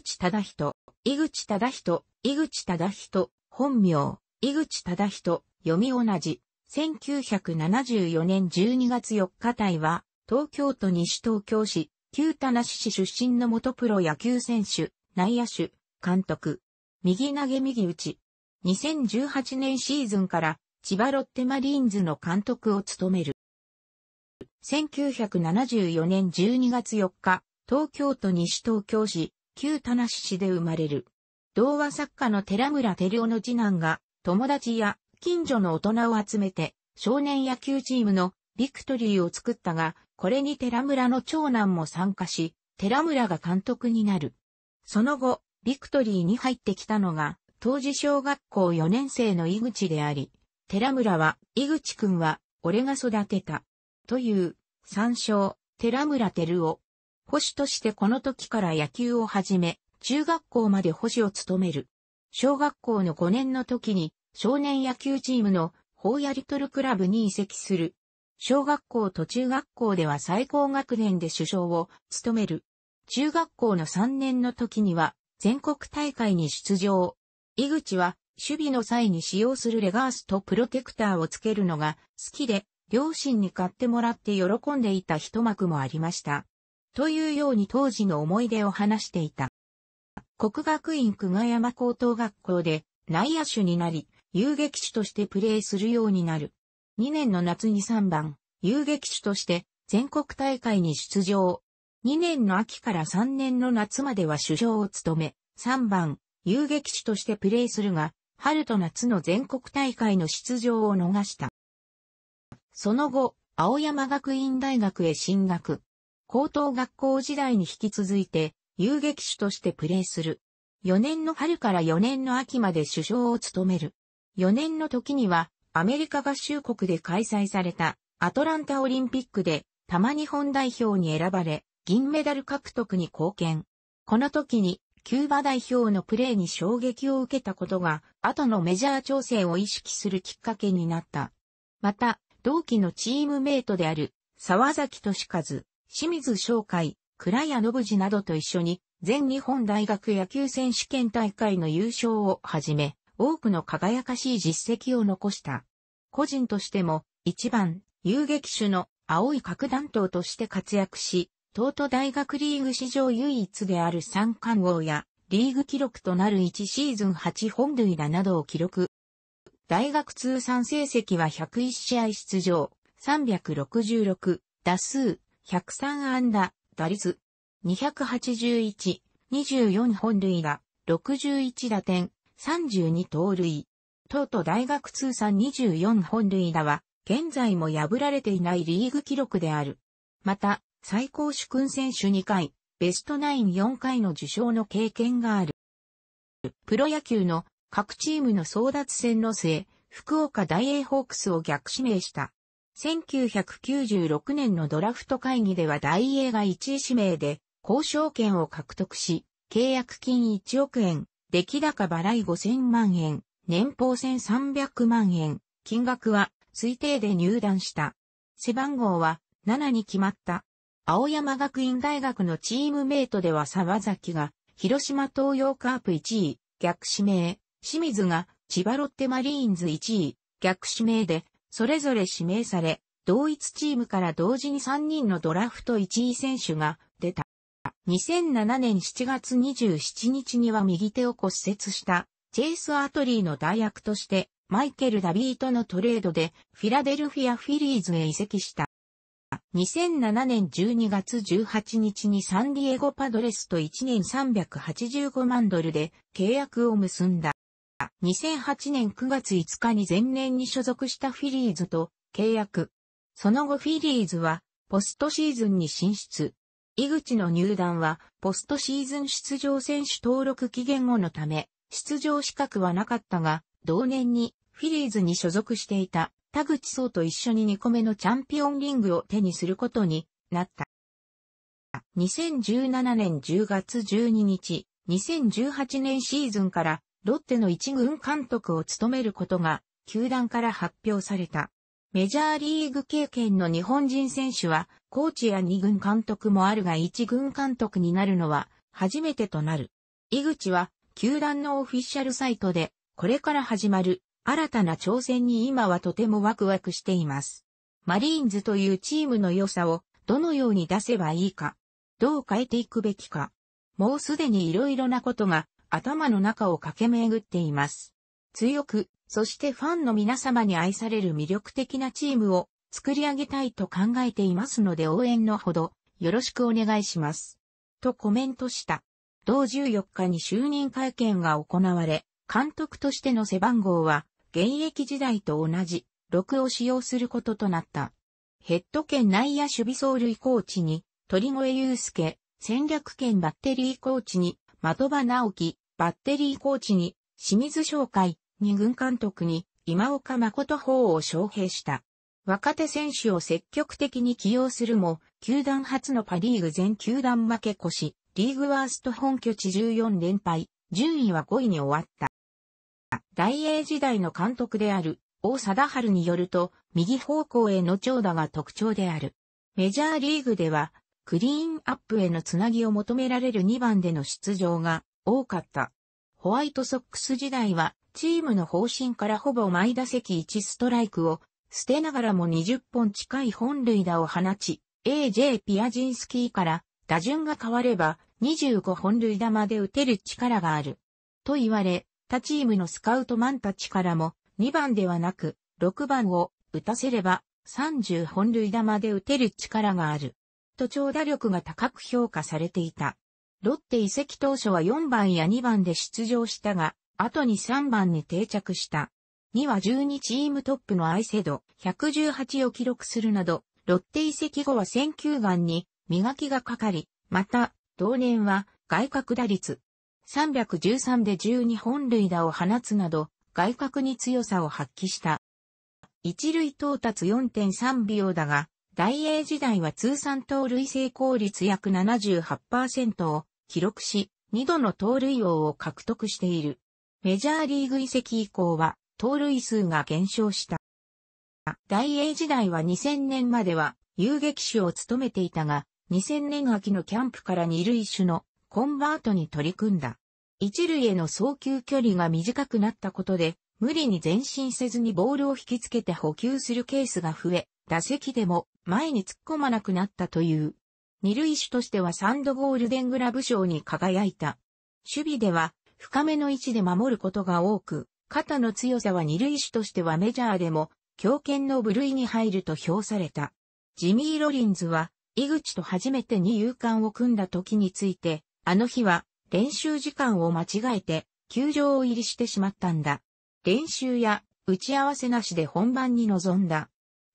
口忠人、井口忠人、井口忠人、本名、井口忠人、読み同じ。1974年12月4日隊は、東京都西東京市、旧田無市出身の元プロ野球選手、内野手、監督。右投げ右打ち。2018年シーズンから千葉ロッテマリーンズの監督を務める。1974年12月4日、東京都西東京市、旧田無市で生まれる。童話作家の寺村照夫の次男が、友達や近所の大人を集めて、少年野球チームのビクトリーを作ったが、これに寺村の長男も参加し、寺村が監督になる。その後、ビクトリーに入ってきたのが、当時小学校4年生の井口であり、寺村は、井口くんは、俺が育てた。という、参照、寺村照夫。保守としてこの時から野球を始め、中学校まで保守を務める。小学校の5年の時に、少年野球チームの、ホーヤリトルクラブに移籍する。小学校と中学校では最高学年で首相を務める。中学校の3年の時には全国大会に出場。井口は守備の際に使用するレガースとプロテクターをつけるのが好きで、両親に買ってもらって喜んでいた一幕もありました。というように当時の思い出を話していた。国学院久我山高等学校で内野手になり、遊撃手としてプレーするようになる。2年の夏に3番、遊撃手として全国大会に出場。2年の秋から3年の夏までは主将を務め、3番、遊撃手としてプレーするが、春と夏の全国大会の出場を逃した。その後、青山学院大学へ進学。高等学校時代に引き続いて、遊撃手としてプレーする。4年の春から4年の秋まで首相を務める。4年の時には、アメリカ合衆国で開催されたアトランタオリンピックで玉日本代表に選ばれ、銀メダル獲得に貢献。この時にキューバ代表のプレーに衝撃を受けたことが、後のメジャー調整を意識するきっかけになった。また、同期のチームメイトである沢崎俊和、清水翔海、倉谷信次などと一緒に全日本大学野球選手権大会の優勝をはじめ、多くの輝かしい実績を残した。個人としても、一番、遊撃手の青い核弾頭として活躍し、東都大学リーグ史上唯一である三冠王や、リーグ記録となる1シーズン8本塁打などを記録。大学通算成績は101試合出場、366、打数、103安打、打率、281、24本塁打、61打点、32盗塁。東都大学通算24本塁打は、現在も破られていないリーグ記録である。また、最高主君選手2回、ベストナイン4回の受賞の経験がある。プロ野球の各チームの争奪戦の末、福岡大英ホークスを逆指名した。1996年のドラフト会議では大英が1位指名で交渉権を獲得し、契約金1億円、出来高払い5000万円、年俸1300万円、金額は推定で入団した。背番号は7に決まった。青山学院大学のチームメイトでは沢崎が広島東洋カープ1位、逆指名、清水が千葉ロッテマリーンズ1位、逆指名で、それぞれ指名され、同一チームから同時に3人のドラフト1位選手が出た。2007年7月27日には右手を骨折したチェイス・アートリーの代役としてマイケル・ダビーとのトレードでフィラデルフィア・フィリーズへ移籍した。2007年12月18日にサンディエゴパドレスと1年385万ドルで契約を結んだ。2008年9月5日に前年に所属したフィリーズと契約。その後フィリーズはポストシーズンに進出。井口の入団は、ポストシーズン出場選手登録期限後のため、出場資格はなかったが、同年にフィリーズに所属していた田口壮と一緒に2個目のチャンピオンリングを手にすることになった。2017年10月12日、2018年シーズンからロッテの一軍監督を務めることが球団から発表された。メジャーリーグ経験の日本人選手は、コーチや二軍監督もあるが一軍監督になるのは初めてとなる。井口は、球団のオフィシャルサイトで、これから始まる新たな挑戦に今はとてもワクワクしています。マリーンズというチームの良さをどのように出せばいいか、どう変えていくべきか。もうすでに色々なことが頭の中を駆け巡っています。強く、そしてファンの皆様に愛される魅力的なチームを作り上げたいと考えていますので応援のほどよろしくお願いします。とコメントした。同14日に就任会見が行われ、監督としての背番号は現役時代と同じ6を使用することとなった。ヘッド兼内野守備走塁コーチに鳥越祐介、戦略兼バッテリーコーチに的場直樹、バッテリーコーチに清水翔海、二軍監督に今岡誠法を招聘した。若手選手を積極的に起用するも、球団初のパリーグ全球団負け越し、リーグワースト本拠地14連敗、順位は5位に終わった。大英時代の監督である王貞治によると、右方向への長打が特徴である。メジャーリーグでは、クリーンアップへのつなぎを求められる2番での出場が多かった。ホワイトソックス時代は、チームの方針からほぼ毎打席1ストライクを捨てながらも20本近い本塁打を放ち、AJ ピアジンスキーから打順が変われば25本塁打まで打てる力がある。と言われ、他チームのスカウトマンたちからも2番ではなく、6番を打たせれば、30本塁打まで打てる力がある。と長打力が高く評価されていた。ロッテ移籍当初は4番や2番で出場したが、後に3番に定着した。2は12チームトップのアイセド118を記録するなど、ロッテ移籍後は選球眼に磨きがかかり、また、同年は外角打率313で12本塁打を放つなど、外角に強さを発揮した。一塁到達4.3秒だが、大英時代は通算盗塁成功率約78%を記録し、2度の盗塁王を獲得している。メジャーリーグ移籍以降は、盗塁数が減少した。大英時代は2000年までは遊撃手を務めていたが、2000年秋のキャンプから二塁手のコンバートに取り組んだ。一塁への送球距離が短くなったことで、無理に前進せずにボールを引きつけて補給するケースが増え、打席でも前に突っ込まなくなったという。二塁手としてはサンドゴールデングラブ賞に輝いた。守備では深めの位置で守ることが多く、肩の強さは二塁手としてはメジャーでも強肩の部類に入ると評された。ジミー・ロリンズは、井口と初めてに勇敢を組んだ時について、あの日は練習時間を間違えて、球場を入りしてしまったんだ。練習や打ち合わせなしで本番に臨んだ。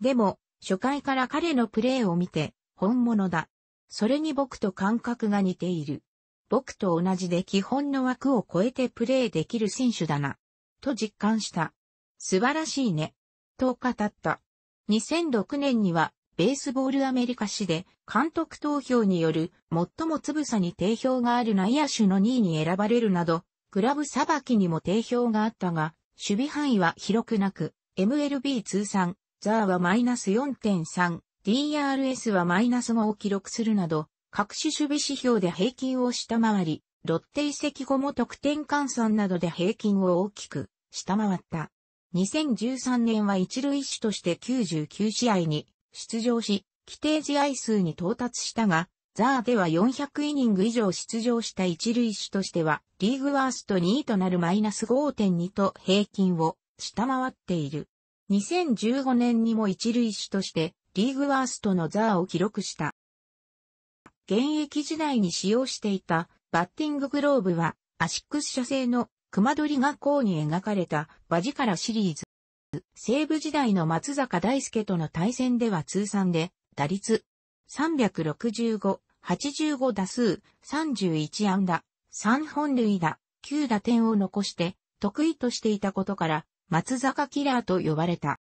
でも、初回から彼のプレーを見て、本物だ。それに僕と感覚が似ている。僕と同じで基本の枠を超えてプレーできる選手だな。と実感した。素晴らしいね。と語った。2006年にはベースボールアメリカ誌で監督投票による最もつぶさに定評がある内野手の2位に選ばれるなど、グラブさばきにも定評があったが、守備範囲は広くなく、MLB 通算、ザーはマイナス4.3、DRS はマイナス5を記録するなど、各種守備指標で平均を下回り、ロッテ移籍後も得点換算などで平均を大きく下回った。2013年は一塁手として99試合に出場し、規定試合数に到達したが、ザーでは400イニング以上出場した一塁手としては、リーグワースト2位となるマイナス5.2と平均を下回っている。2015年にも一塁手として、リーグワーストのザーを記録した。現役時代に使用していたバッティンググローブは、アシックス社製の熊取学校に描かれたバジカラシリーズ。西部時代の松坂大輔との対戦では通算で、打率365、85打数、31安打、3本塁打、9打点を残して得意としていたことから松坂キラーと呼ばれた。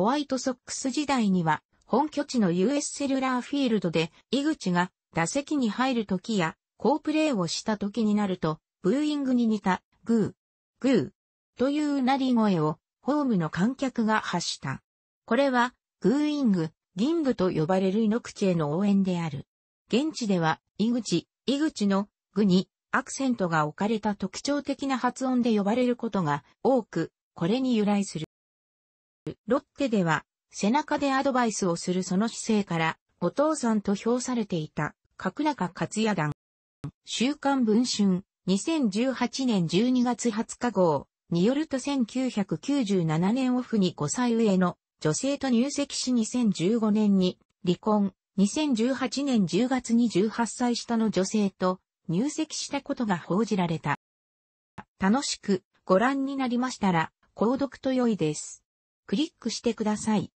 ホワイトソックス時代には本拠地の US セルラーフィールドで井口が打席に入る時や好プレーをした時になるとブーイングに似たグー、グーという鳴り声をホームの観客が発した。これは、グーイング、ギングと呼ばれる井口への応援である。現地では、井口、井口の具に、アクセントが置かれた特徴的な発音で呼ばれることが多く、これに由来する。ロッテでは、背中でアドバイスをするその姿勢から、お父さんと評されていた、角中克也団。週刊文春、2018年12月20日号によると1997年オフに5歳上の女性と入籍し2015年に離婚、2018年10月に18歳下の女性と入籍したことが報じられた。楽しくご覧になりましたら、購読と良いです。クリックしてください。